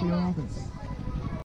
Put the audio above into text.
The office.